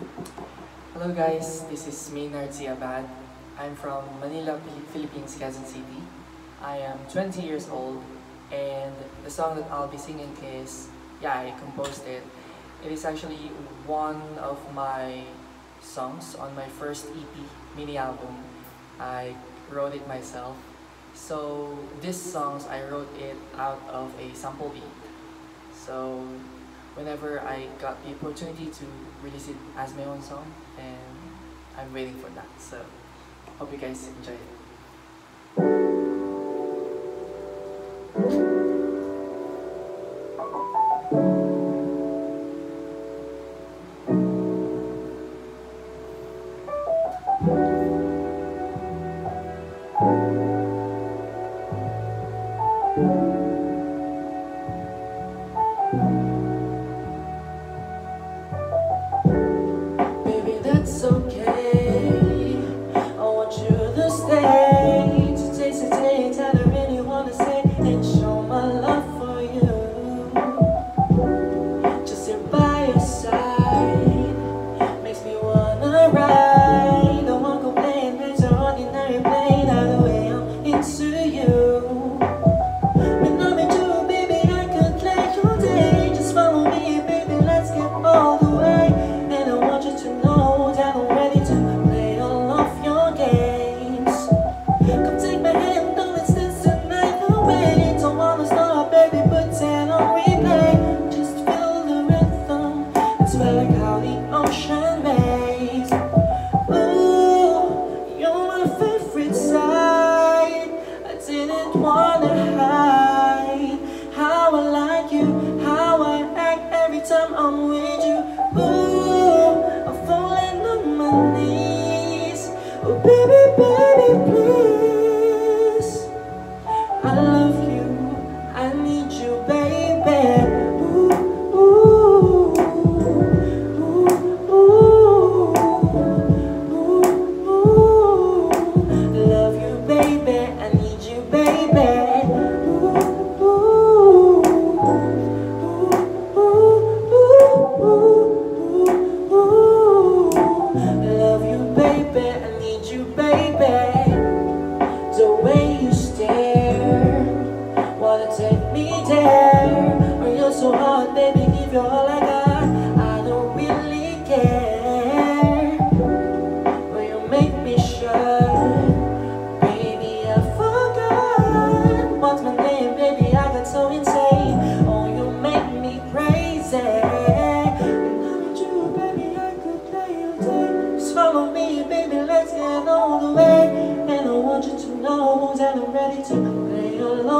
Hello guys, this is Maynard Ziabad. I'm from Manila, Philippines, Quezon City. I am 20 years old and the song that I'll be singing is, yeah, I composed it. It is actually one of my songs on my first EP mini album. I wrote it myself. So this songs, I wrote it out of a sample beat. So whenever I got the opportunity to release it as my own song, and I'm waiting for that. So hope you guys enjoy it. every time I'm with you. Ooh, I'm falling on my knees. Oh baby, baby, please.